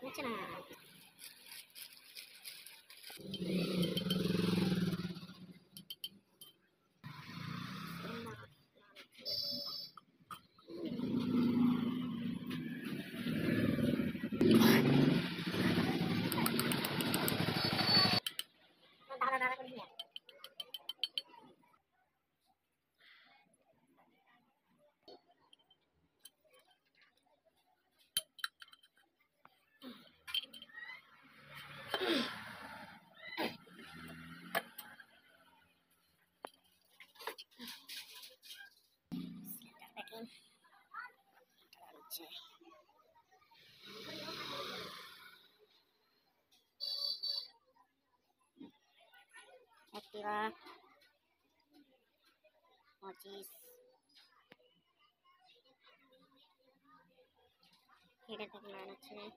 もちろん。 거지. 애들아 어디 있어? 얘네들이 많아지네.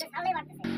আচ্ছা দুটো সাইডে দুটো সামনেই বাড়তেছে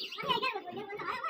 我这一天都不行我